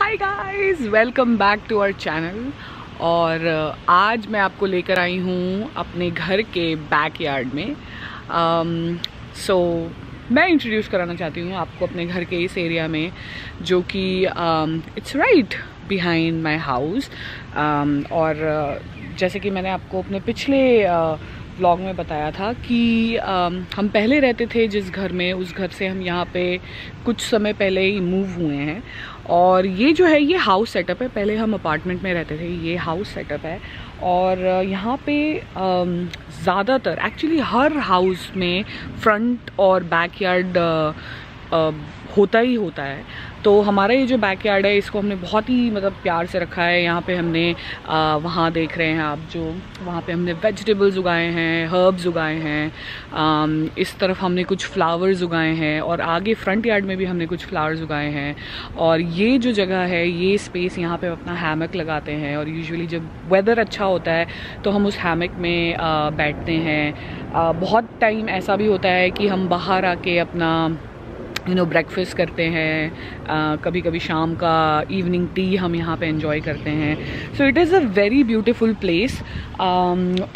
Hi guys welcome back to our channel और uh, आज मैं आपको लेकर आई हूँ अपने घर के बैकयार्ड में। सो um, so, मैं इंट्रोड्यूस कराना चाहती हूँ आपको अपने घर के इस एरिया में जो कि it's right behind my house और uh, जैसे कि मैंने आपको अपने पिछले uh, व्लॉग में बताया था कि आ, हम पहले रहते थे जिस घर में उस घर से हम यहाँ पे कुछ समय पहले ही मूव हुए हैं। और ये जो है, ये हाउस सेटअप है। पहले हम अपार्टमेंट में रहते थे, ये हाउस सेटअप है। और यहाँ पे ज़्यादातर एक्चुअली हर हाउस में फ्रंट और बैकयार्ड होता ही होता है। तो हमारा ये जो बैकयार्ड है इसको हमने बहुत ही मतलब प्यार से रखा है। यहाँ पे हमने वहाँ देख रहे हैं आप जो वहाँ पे हमने वेजिटेबल्स उगाए हैं हर्ब्स उगाए हैं इस तरफ़ हमने कुछ फ्लावर्स उगाए हैं और आगे फ्रंट यार्ड में भी हमने कुछ फ्लावर्स उगाए हैं। और ये जो जगह है ये स्पेस यहाँ पे अपना हैमक लगाते हैं और यूजुअली जब वेदर अच्छा होता है तो हम उस हैमक में आ, बैठते हैं। बहुत टाइम ऐसा भी होता है कि हम बाहर आके अपना यू नो ब्रेकफास्ट करते हैं uh, कभी कभी शाम का इवनिंग टी हम यहाँ पे एंजॉय करते हैं। So it is a very beautiful place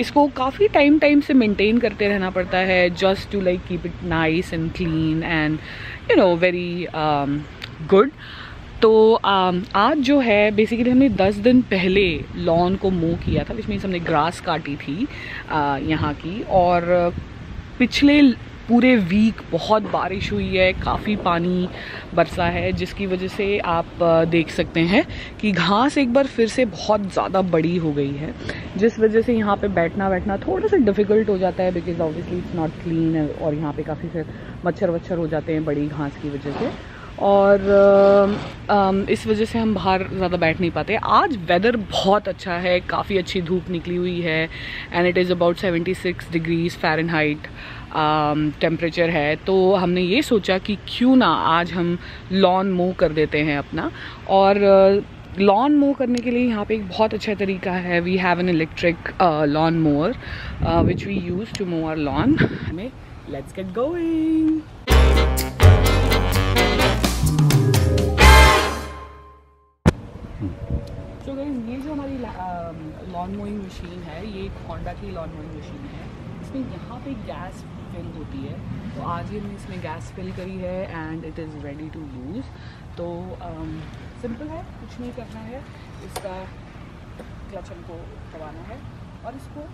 इसको काफ़ी टाइम टाइम से मेंटेन करते रहना पड़ता है just to like keep it nice and clean and you know very good तो um, आज जो है बेसिकली हमने 10 दिन पहले लॉन को मूव किया था विच मीन्स हमने ग्रास काटी थी यहाँ की। और पिछले पूरे वीक बहुत बारिश हुई है, काफ़ी पानी बरसा है, जिसकी वजह से आप देख सकते हैं कि घास एक बार फिर से बहुत ज़्यादा बड़ी हो गई है, जिस वजह से यहाँ पे बैठना बैठना थोड़ा सा डिफ़िकल्ट हो जाता है because obviously it's not clean और यहाँ पे काफ़ी फिर मच्छर वच्छर हो जाते हैं बड़ी घास की वजह से। और इस वजह से हम बाहर ज़्यादा बैठ नहीं पाते। आज वेदर बहुत अच्छा है, काफ़ी अच्छी धूप निकली हुई है and it is about 76 degrees Fahrenheit temperature है तो हमने ये सोचा कि क्यों ना आज हम लॉन मूव कर देते हैं अपना। और लॉन मूव करने के लिए यहाँ पे एक बहुत अच्छा तरीका है। We have an electric lawn mower which we use to move our lawn let's get going तो ये जो हमारी लॉन मोइंग मशीन है, ये एक होंडा की लॉन मोइंग मशीन है। इसमें यहाँ पे गैस फिल होती है। तो आज ही हमने इसमें गैस फिल करी है and it is ready to use तो सिंपल um, है कुछ नहीं करना है। इसका क्लच हमको दबाना है और इसको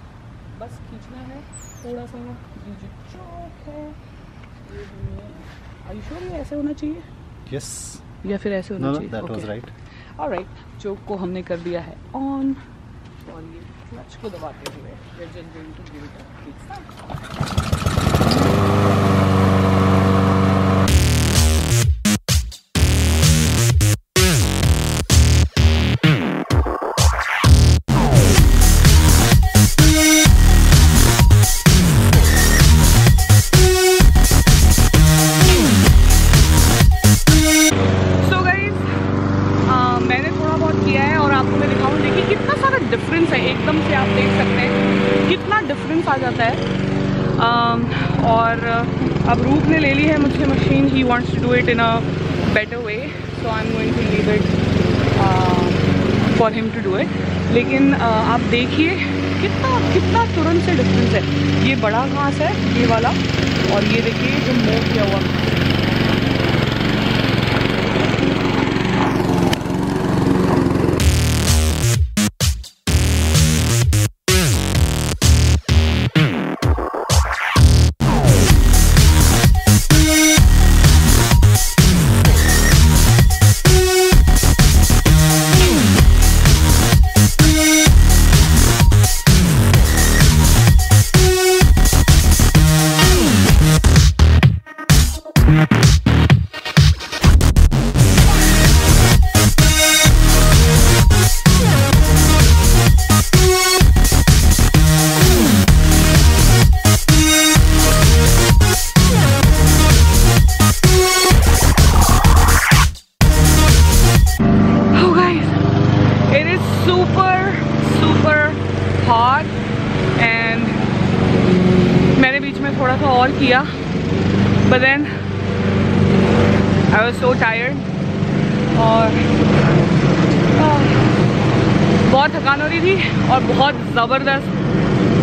बस खींचना है। थोड़ा सा ये जो चौक है। ये हमें ये ऐसे होना चाहिए? Yes yes. या फिर ऐसे होना no, चाहिए? right. और राइट चौक को हमने कर दिया है ऑन और ये क्लच को दबाते हुए just going to give it a सकते हैं। कितना डिफरेंस आ जाता है। Um, और अब रूप ने ले ली है मुझसे machine he wants to do it in a better way so I am going to leave it for him to do it लेकिन uh, आप देखिए कितना कितना तुरंत से डिफरेंस है। ये बड़ा घास है ये वाला और ये देखिए जो मूव किया हुआ। थोड़ा सा और किया but then I was so tired और बहुत थकान हो रही थी और बहुत ज़बरदस्त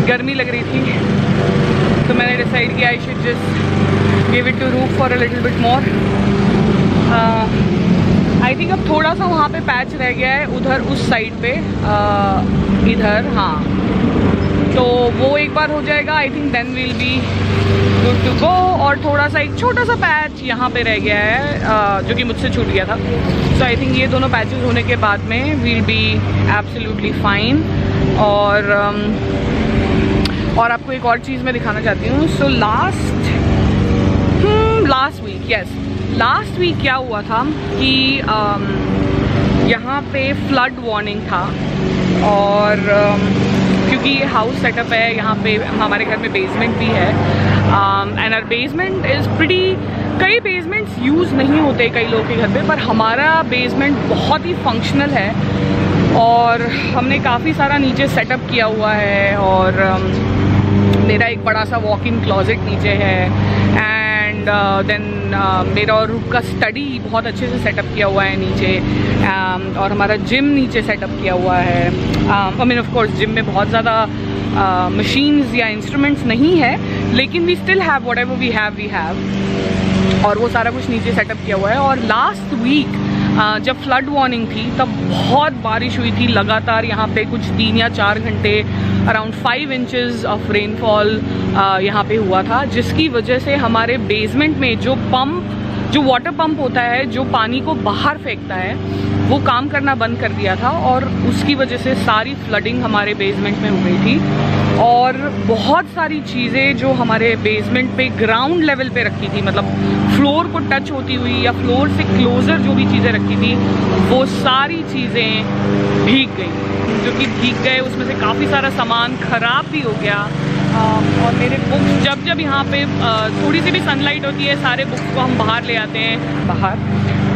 गर्मी लग रही थी। तो मैंने डिसाइड किया I should just give it to Roop for a little bit more I think अब थोड़ा सा वहाँ पे पैच रह गया है उधर उस साइड पे uh, इधर हाँ। तो वो एक बार हो जाएगा I think then will be good to go और थोड़ा सा एक छोटा सा पैच यहाँ पे रह गया है आ, जो कि मुझसे छूट गया था। सो आई थिंक ये दोनों पैचेस होने के बाद में विल बी एब्सोल्युटली फाइन और um, और आपको एक और चीज़ मैं दिखाना चाहती हूँ। So last last week yes last week क्या हुआ था कि um, यहाँ पे फ्लड वार्निंग था और um, क्योंकि ये हाउस सेटअप है यहाँ पे हमारे घर में बेसमेंट भी है and our basement is pretty कई बेसमेंट्स यूज़ नहीं होते कई लोगों के घर पे पर हमारा बेसमेंट बहुत ही फंक्शनल है और हमने काफ़ी सारा नीचे सेटअप किया हुआ है और um, मेरा एक बड़ा सा वॉक इन क्लॉजेट नीचे है एंड देन uh, मेरा और रूप का स्टडी बहुत अच्छे से सेटअप किया हुआ है नीचे um, और हमारा जिम नीचे सेटअप किया हुआ है। I mean of course gym में बहुत ज़्यादा मशीन्स uh, या इंस्ट्रूमेंट्स नहीं है लेकिन we still have whatever we have we have और वो सारा कुछ नीचे सेटअप किया हुआ है। और लास्ट वीक Uh, जब फ्लड वार्निंग थी तब बहुत बारिश हुई थी। लगातार यहाँ पे कुछ तीन या चार घंटे around five inches of rainfall यहाँ पे हुआ था, जिसकी वजह से हमारे बेसमेंट में जो पम्प जो वाटर पम्प होता है, जो पानी को बाहर फेंकता है, वो काम करना बंद कर दिया था और उसकी वजह से सारी फ्लडिंग हमारे बेसमेंट में हो गई थी। और बहुत सारी चीज़ें जो हमारे बेसमेंट पे ग्राउंड लेवल पे रखी थी मतलब फ्लोर को टच होती हुई या फ्लोर से क्लोज़र जो भी चीज़ें रखी थी, वो सारी चीज़ें भीग गई। जो कि भीग गए, उसमें से काफ़ी सारा सामान ख़राब भी हो गया। और मेरे बुक्स जब जब यहाँ पे थोड़ी सी भी सनलाइट होती है, सारे बुक्स को हम बाहर ले आते हैं, बाहर,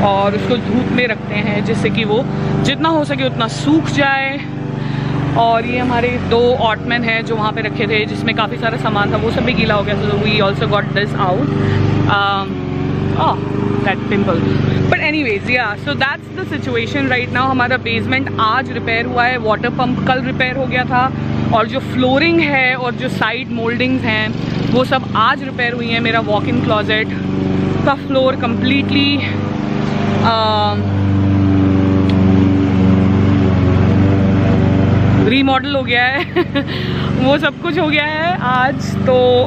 और उसको धूप में रखते हैं, जिससे कि वो जितना हो सके उतना सूख जाए। और ये हमारे दो ऑटमैन हैं जो वहाँ पे रखे थे, जिसमें काफ़ी सारा सामान था। वो सब भी गीला हो गया so we also got this out that pimple but anyways या so that's the situation right now हमारा बेसमेंट आज रिपेयर हुआ है। वाटर पम्प कल रिपेयर हो गया था। और जो फ्लोरिंग है और जो साइड मोल्डिंग्स हैं, वो सब आज रिपेयर हुई हैं। मेरा वॉक इन क्लॉजेट का फ्लोर कम्प्लीटली रीमॉडल हो गया है। वो सब कुछ हो गया है आज। तो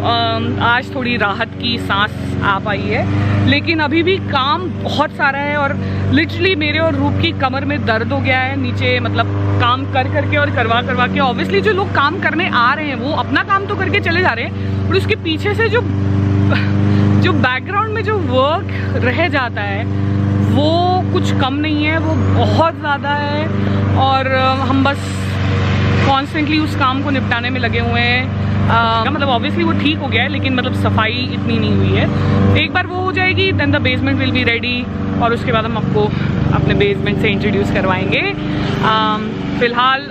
आज थोड़ी राहत की सांस आ पाई है। लेकिन अभी भी काम बहुत सारा है और लिटरली मेरे और रूप की कमर में दर्द हो गया है। नीचे मतलब काम कर करके और करवा करवा के ऑब्वियसली जो लोग काम करने आ रहे हैं, वो अपना काम तो करके चले जा रहे हैं और उसके पीछे से जो जो बैकग्राउंड में जो वर्क रह जाता है, वो कुछ कम नहीं है, वो बहुत ज़्यादा है। और हम बस कॉन्स्टेंटली उस काम को निपटाने में लगे हुए हैं। Uh, मतलब ऑब्वियसली वो ठीक हो गया है लेकिन मतलब सफ़ाई इतनी नहीं हुई है। एक बार वो हो जाएगी then the basement will be ready और उसके बाद हम आपको अपने बेसमेंट से इंट्रोड्यूस करवाएँगे। फ़िलहाल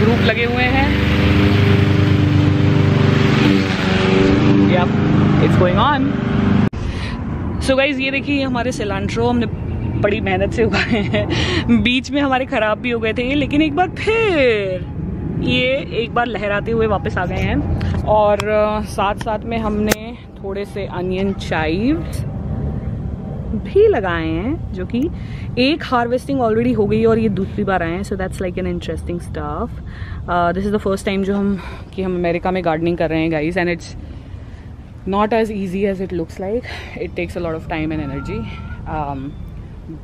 ग्रुप uh, लगे हुए हैं। It's going on so guys ये देखिए हमारे सिलेंड्रो हमने बड़ी मेहनत से उगाए हैं। बीच में हमारे ख़राब भी हो गए थे लेकिन एक बार फिर ये एक बार लहराते हुए वापस आ गए हैं। और साथ साथ में हमने थोड़े से अनियन चाइव भी लगाए हैं जो कि एक हार्वेस्टिंग ऑलरेडी हो गई और ये दूसरी बार आए हैं। So that's like an interesting stuff this is the first time जो हम कि हम अमेरिका में गार्डनिंग कर रहे हैं guys and it's as easy as it looks like. It takes a lot of time and energy. Um,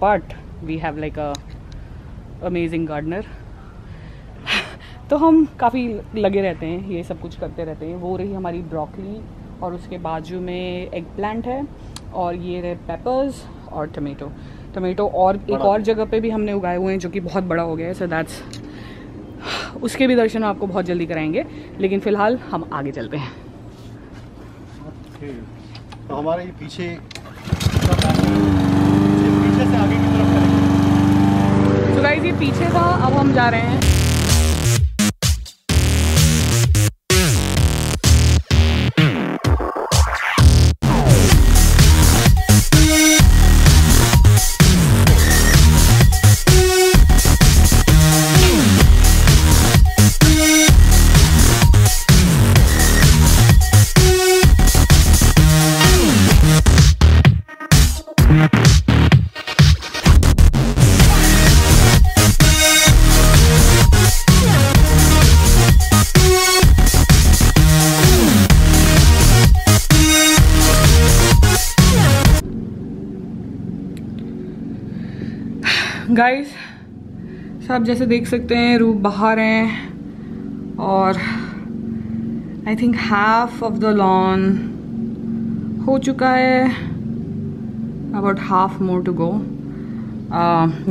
but we have like a amazing gardener. तो हम काफ़ी लगे रहते हैं ये सब कुछ करते रहते हैं। वो रही हमारी ब्रोकली और उसके बाजू में एग प्लांट है और ये रहे पेपर्स और टमेटो टमेटो और एक और जगह पे भी हमने उगाए हुए हैं जो कि बहुत बड़ा हो गया है सो दैट्स उसके भी दर्शन आपको बहुत जल्दी कराएँगे लेकिन फ़िलहाल हम आगे चलते हैं। तो हमारे पीछे से आगे की तरफ़ गाइस ये पीछे था अब हम जा रहे हैं। गाइस सब जैसे देख सकते हैं रूप बाहर हैं और I think half of the lawn हो चुका है। About half more to go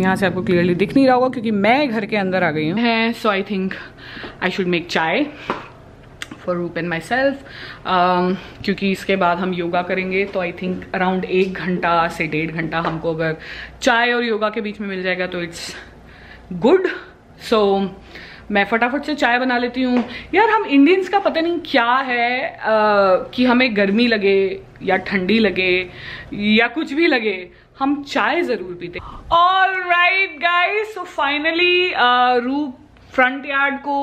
यहाँ से आपको क्लियरली दिख नहीं रहा होगा क्योंकि मैं घर के अंदर आ गई हूँ। है so I think I should make chai for Roop and myself क्योंकि इसके बाद हम योगा करेंगे तो आई थिंक अराउंड एक घंटा से डेढ़ घंटा हमको अगर चाय और योगा के बीच में मिल जाएगा तो इट्स गुड सो मैं फटाफट से चाय बना लेती हूँ। यार हम इंडियंस का पता नहीं क्या है आ, कि हमें गर्मी लगे या ठंडी लगे या कुछ भी लगे हम चाय ज़रूर पीते। All right guys so finally Roop front yard को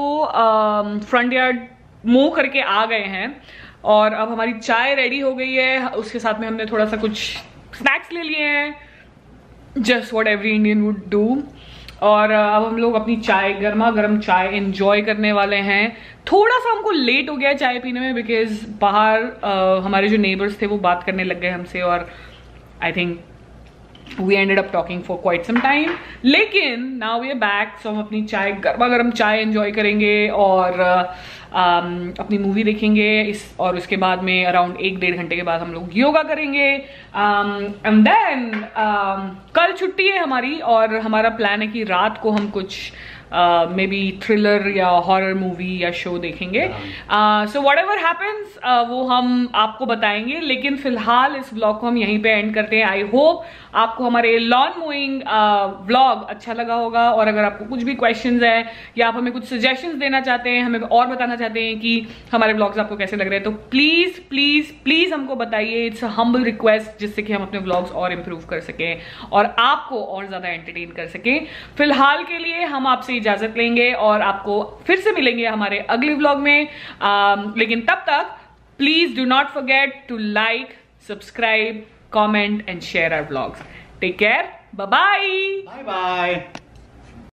फ्रंट यार्ड मूव करके आ गए हैं और अब हमारी चाय रेडी हो गई है। उसके साथ में हमने थोड़ा सा कुछ स्नैक्स ले लिए हैं just what every Indian would do और अब हम लोग अपनी चाय गर्मा गर्म चाय इंजॉय करने वाले हैं। थोड़ा सा हमको लेट हो गया चाय पीने में बिकॉज़ बाहर uh, हमारे जो नेबर्स थे वो बात करने लग गए हमसे और I think we ended up talking for quite some time लेकिन नाउ वी बैक सो हम अपनी चाय गर्मा गर्म चाय एंजॉय करेंगे और um, अपनी मूवी देखेंगे इस और उसके बाद में अराउंड एक डेढ़ घंटे के बाद हम लोग योगा करेंगे। एंड um, देन um, कल छुट्टी है हमारी और हमारा प्लान है कि रात को हम कुछ मे बी थ्रिलर या हॉरर मूवी या शो देखेंगे. सो वट एवर हैपन्स वो हम आपको बताएँगे लेकिन फ़िलहाल इस ब्लॉग को हम यहीं पे एंड करते हैं. आई होप आपको हमारे लॉन मूविंग ब्लॉग अच्छा लगा होगा और अगर आपको कुछ भी क्वेश्चन है या आप हमें कुछ सजेशन देना चाहते हैं हमें और बताना चाहते हैं कि हमारे ब्लॉग्स आपको कैसे लग रहे हैं तो प्लीज़ प्लीज़ प्लीज़ हमको बताइए. इट्स अ हम्बल रिक्वेस्ट जिससे कि हम अपने ब्लॉग्स और इम्प्रूव कर सकें और आपको और ज़्यादा एंटरटेन कर सकें. फ़िलहाल के लिए हम आपसे इजाज़त लेंगे और आपको फिर से मिलेंगे हमारे अगले ब्लॉग में। आ, लेकिन तब तक please do not forget to like subscribe comment and share our vlogs take care bye bye bye